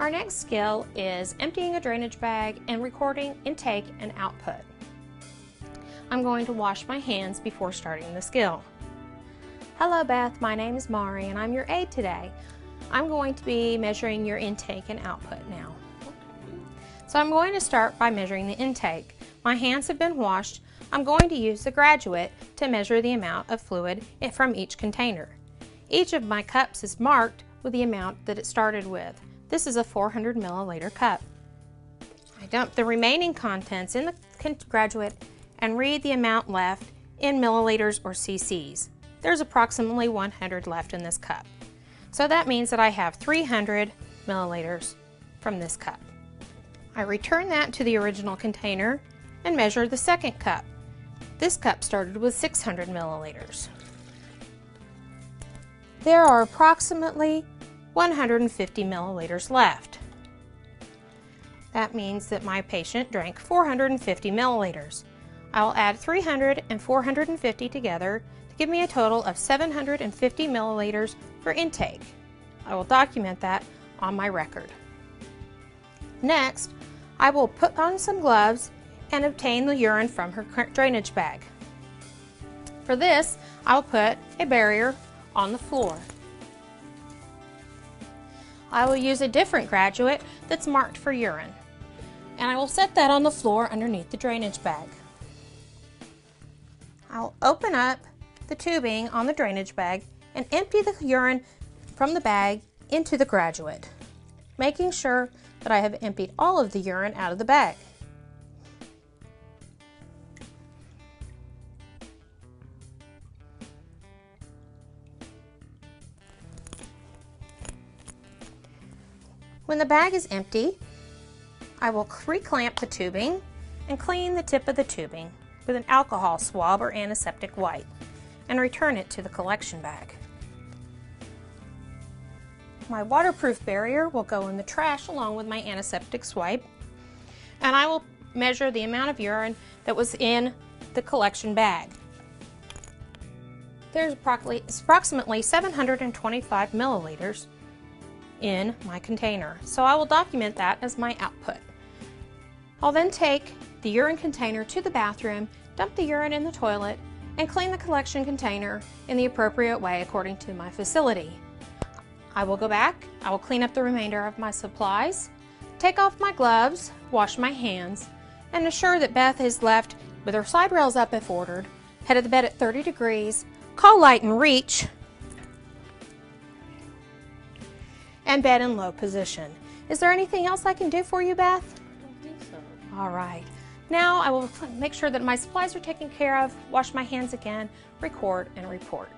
Our next skill is emptying a drainage bag and recording intake and output. I'm going to wash my hands before starting the skill. Hello Beth, my name is Mari and I'm your aide today. I'm going to be measuring your intake and output now. So I'm going to start by measuring the intake. My hands have been washed. I'm going to use the graduate to measure the amount of fluid from each container. Each of my cups is marked with the amount that it started with. This is a 400 milliliter cup. I dump the remaining contents in the graduate and read the amount left in milliliters or cc's. There's approximately 100 left in this cup. So that means that I have 300 milliliters from this cup. I return that to the original container and measure the second cup. This cup started with 600 milliliters. There are approximately 150 milliliters left. That means that my patient drank 450 milliliters. I'll add 300 and 450 together to give me a total of 750 milliliters for intake. I will document that on my record. Next, I will put on some gloves and obtain the urine from her drainage bag. For this, I'll put a barrier on the floor. I will use a different graduate that's marked for urine. And I will set that on the floor underneath the drainage bag. I'll open up the tubing on the drainage bag and empty the urine from the bag into the graduate, making sure that I have emptied all of the urine out of the bag. When the bag is empty, I will reclamp the tubing and clean the tip of the tubing with an alcohol swab or antiseptic wipe and return it to the collection bag. My waterproof barrier will go in the trash along with my antiseptic swipe and I will measure the amount of urine that was in the collection bag. There's approximately 725 milliliters in my container. So I will document that as my output. I'll then take the urine container to the bathroom, dump the urine in the toilet, and clean the collection container in the appropriate way according to my facility. I will go back, I will clean up the remainder of my supplies, take off my gloves, wash my hands, and assure that Beth is left with her side rails up if ordered, head of the bed at 30 degrees, call light and reach, and bed in low position. Is there anything else I can do for you, Beth? I don't think so. All right. Now I will make sure that my supplies are taken care of, wash my hands again, record, and report.